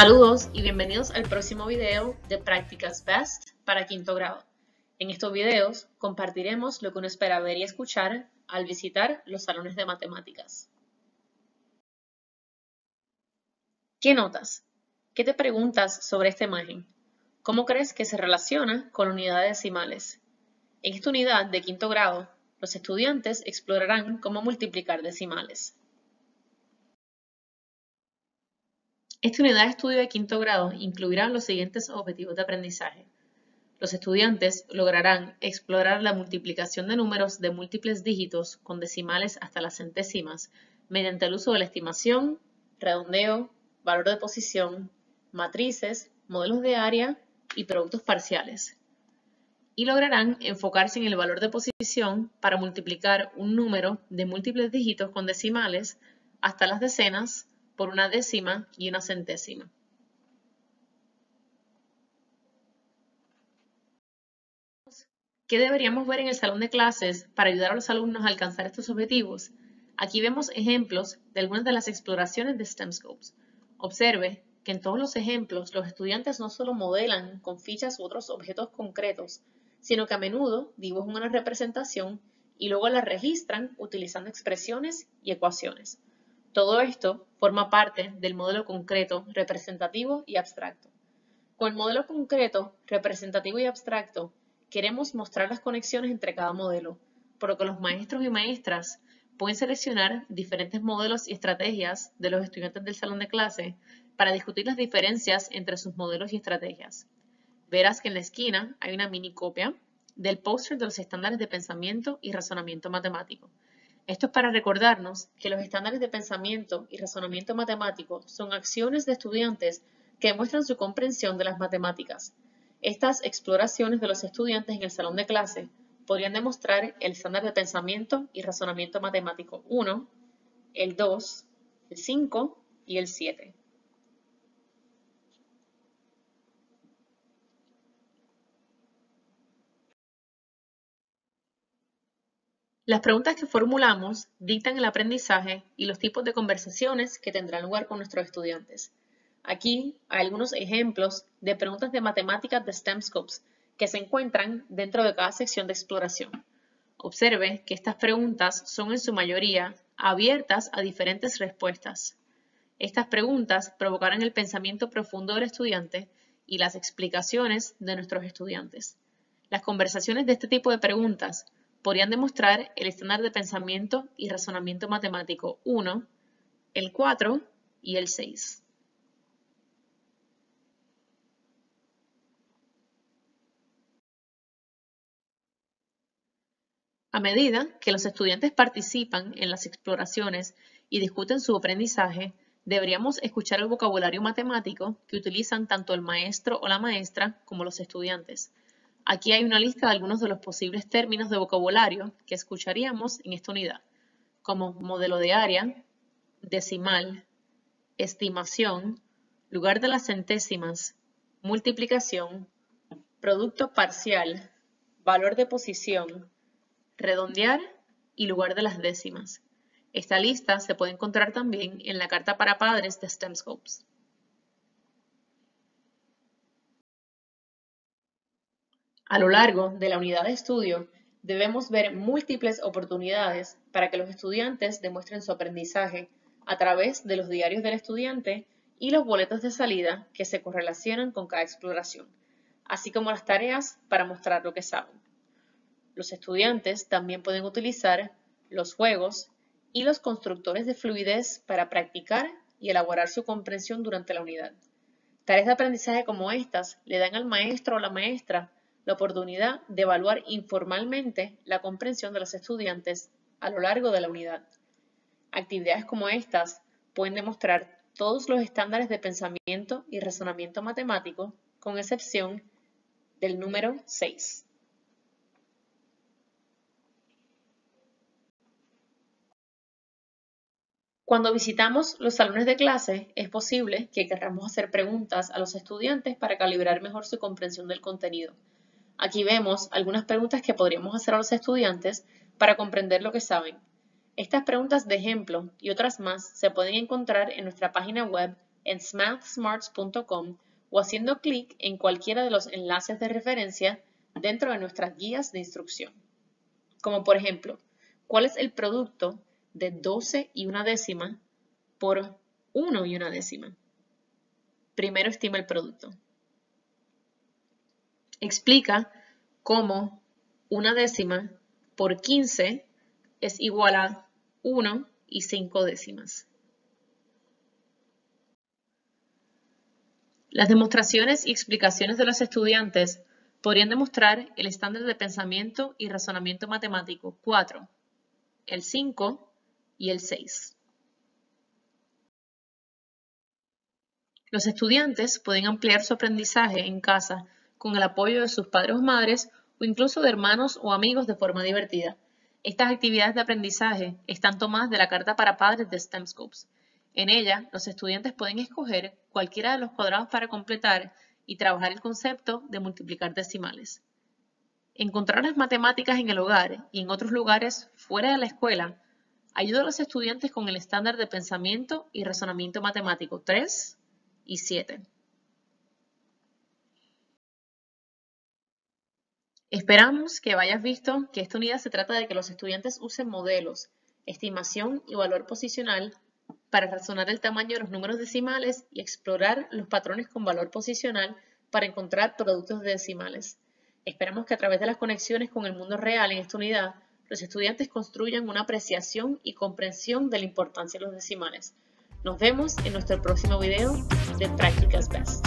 Saludos y bienvenidos al próximo video de Prácticas Best para quinto grado. En estos videos compartiremos lo que uno espera ver y escuchar al visitar los salones de matemáticas. ¿Qué notas? ¿Qué te preguntas sobre esta imagen? ¿Cómo crees que se relaciona con unidades decimales? En esta unidad de quinto grado, los estudiantes explorarán cómo multiplicar decimales. Esta unidad de estudio de quinto grado incluirá los siguientes objetivos de aprendizaje. Los estudiantes lograrán explorar la multiplicación de números de múltiples dígitos con decimales hasta las centésimas mediante el uso de la estimación, redondeo, valor de posición, matrices, modelos de área y productos parciales. Y lograrán enfocarse en el valor de posición para multiplicar un número de múltiples dígitos con decimales hasta las decenas por una décima y una centésima. ¿Qué deberíamos ver en el salón de clases para ayudar a los alumnos a alcanzar estos objetivos? Aquí vemos ejemplos de algunas de las exploraciones de STEMscopes. Observe que en todos los ejemplos los estudiantes no solo modelan con fichas u otros objetos concretos, sino que a menudo dibujan una representación y luego la registran utilizando expresiones y ecuaciones. Todo esto forma parte del modelo concreto, representativo y abstracto. Con el modelo concreto, representativo y abstracto, queremos mostrar las conexiones entre cada modelo, por lo que los maestros y maestras pueden seleccionar diferentes modelos y estrategias de los estudiantes del salón de clase para discutir las diferencias entre sus modelos y estrategias. Verás que en la esquina hay una mini copia del póster de los estándares de pensamiento y razonamiento matemático, esto es para recordarnos que los estándares de pensamiento y razonamiento matemático son acciones de estudiantes que demuestran su comprensión de las matemáticas. Estas exploraciones de los estudiantes en el salón de clase podrían demostrar el estándar de pensamiento y razonamiento matemático 1, el 2, el 5 y el 7. Las preguntas que formulamos dictan el aprendizaje y los tipos de conversaciones que tendrán lugar con nuestros estudiantes. Aquí hay algunos ejemplos de preguntas de matemáticas de STEMscopes que se encuentran dentro de cada sección de exploración. Observe que estas preguntas son en su mayoría abiertas a diferentes respuestas. Estas preguntas provocarán el pensamiento profundo del estudiante y las explicaciones de nuestros estudiantes. Las conversaciones de este tipo de preguntas podrían demostrar el estándar de pensamiento y razonamiento matemático 1, el 4 y el 6. A medida que los estudiantes participan en las exploraciones y discuten su aprendizaje, deberíamos escuchar el vocabulario matemático que utilizan tanto el maestro o la maestra como los estudiantes. Aquí hay una lista de algunos de los posibles términos de vocabulario que escucharíamos en esta unidad, como modelo de área, decimal, estimación, lugar de las centésimas, multiplicación, producto parcial, valor de posición, redondear y lugar de las décimas. Esta lista se puede encontrar también en la carta para padres de STEMscopes. A lo largo de la unidad de estudio, debemos ver múltiples oportunidades para que los estudiantes demuestren su aprendizaje a través de los diarios del estudiante y los boletos de salida que se correlacionan con cada exploración, así como las tareas para mostrar lo que saben. Los estudiantes también pueden utilizar los juegos y los constructores de fluidez para practicar y elaborar su comprensión durante la unidad. Tareas de aprendizaje como estas le dan al maestro o la maestra la oportunidad de evaluar informalmente la comprensión de los estudiantes a lo largo de la unidad. Actividades como estas pueden demostrar todos los estándares de pensamiento y razonamiento matemático, con excepción del número 6. Cuando visitamos los salones de clase, es posible que queramos hacer preguntas a los estudiantes para calibrar mejor su comprensión del contenido. Aquí vemos algunas preguntas que podríamos hacer a los estudiantes para comprender lo que saben. Estas preguntas de ejemplo y otras más se pueden encontrar en nuestra página web en smathsmarts.com o haciendo clic en cualquiera de los enlaces de referencia dentro de nuestras guías de instrucción. Como por ejemplo, ¿cuál es el producto de 12 y una décima por 1 y una décima? Primero estima el producto. Explica cómo una décima por 15 es igual a 1 y 5 décimas. Las demostraciones y explicaciones de los estudiantes podrían demostrar el estándar de pensamiento y razonamiento matemático 4, el 5 y el 6. Los estudiantes pueden ampliar su aprendizaje en casa con el apoyo de sus padres o madres o incluso de hermanos o amigos de forma divertida. Estas actividades de aprendizaje están tomadas de la Carta para Padres de STEMscopes. En ella, los estudiantes pueden escoger cualquiera de los cuadrados para completar y trabajar el concepto de multiplicar decimales. Encontrar las matemáticas en el hogar y en otros lugares fuera de la escuela ayuda a los estudiantes con el estándar de pensamiento y razonamiento matemático 3 y 7. Esperamos que hayas visto que esta unidad se trata de que los estudiantes usen modelos, estimación y valor posicional para razonar el tamaño de los números decimales y explorar los patrones con valor posicional para encontrar productos de decimales. Esperamos que a través de las conexiones con el mundo real en esta unidad, los estudiantes construyan una apreciación y comprensión de la importancia de los decimales. Nos vemos en nuestro próximo video de Prácticas Best.